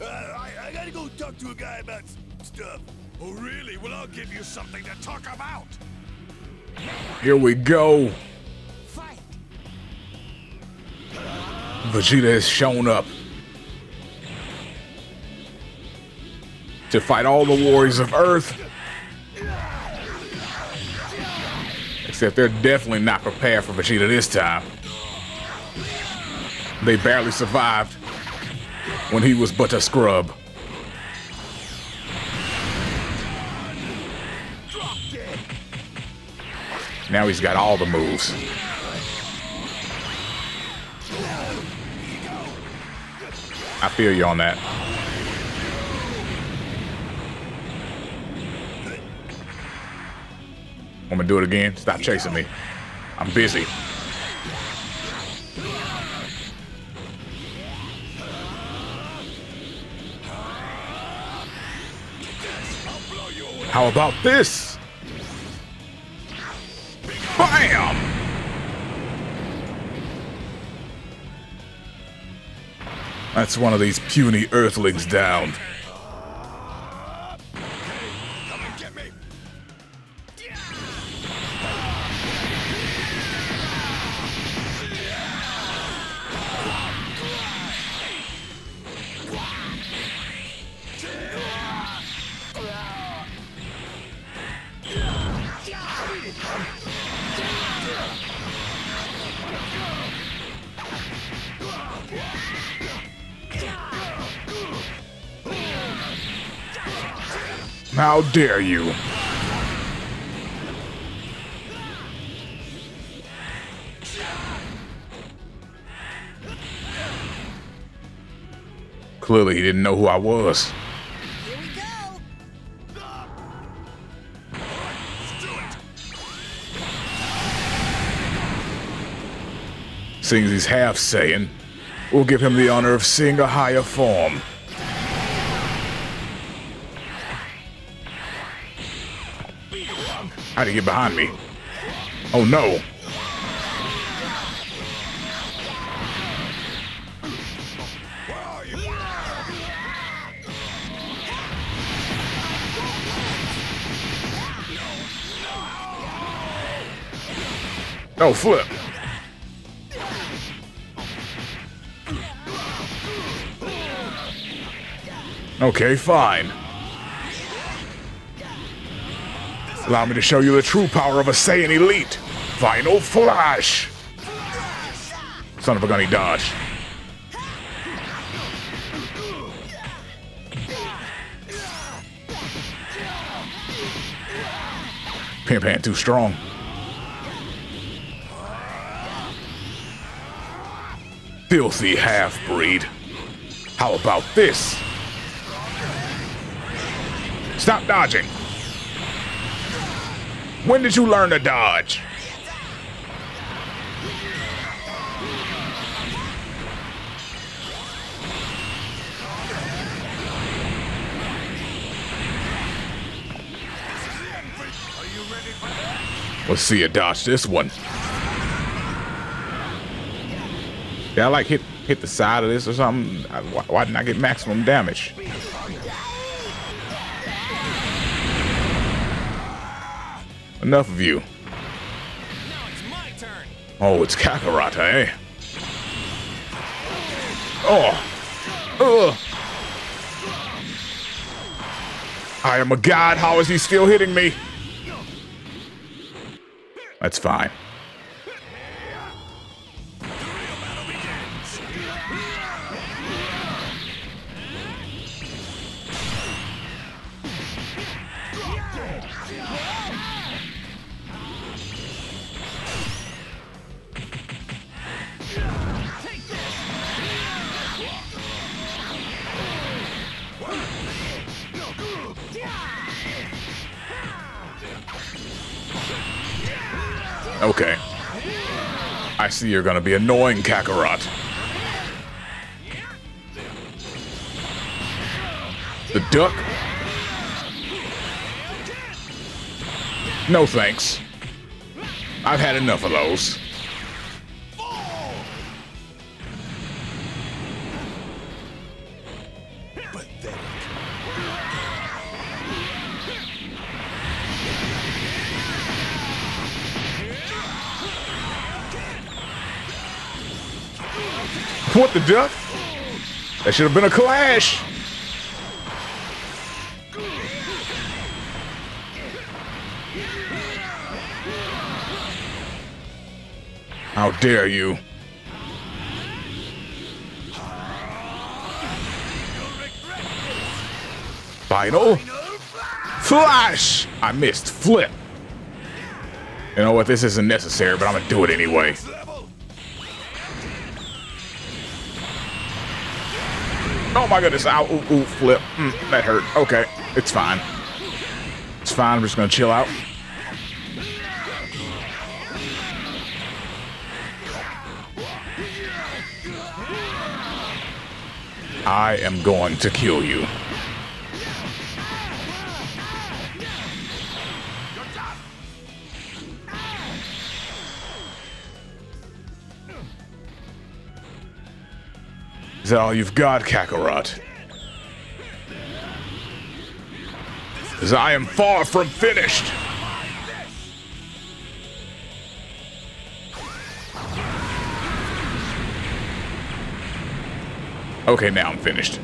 Uh, I, I gotta go talk to a guy about stuff. Oh, really? Well, I'll give you something to talk about. Here we go. Fight! Vegeta has shown up to fight all the warriors of Earth. Except they're definitely not prepared for Vegeta this time. They barely survived when he was but a scrub. Now he's got all the moves. I feel you on that. I'm gonna do it again? Stop chasing me. I'm busy. How about this? Bam! That's one of these puny earthlings down. How dare you? Clearly, he didn't know who I was. Seeing as he's half Saiyan, we'll give him the honor of seeing a higher form. How'd he get behind me? Oh no! Oh, flip! Okay, fine. Allow me to show you the true power of a Saiyan Elite. Final Flash! Son of a gun, he dodged. Pimp hand too strong. Filthy half-breed. How about this? Stop dodging. When did you learn to dodge? Let's see you dodge this one. Yeah, I like hit hit the side of this or something. Why, why didn't I get maximum damage? Enough of you. Now it's my turn! Oh, it's Kakarot, eh? Oh. Ugh. I am a god. How is he still hitting me? That's fine. Okay. I see you're gonna be annoying, Kakarot. The duck? No thanks. I've had enough of those. What the duck? That should have been a clash. How dare you? Final Flash! I missed. Flip. You know what? This isn't necessary, but I'm gonna do it anyway. Oh my goodness. Ow, ooh, ooh, flip. Mm, that hurt. Okay, it's fine. It's fine. I'm just gonna chill out. I am going to kill you. Is that all you've got, Kakarot? As I am far from finished. Okay, now I'm finished.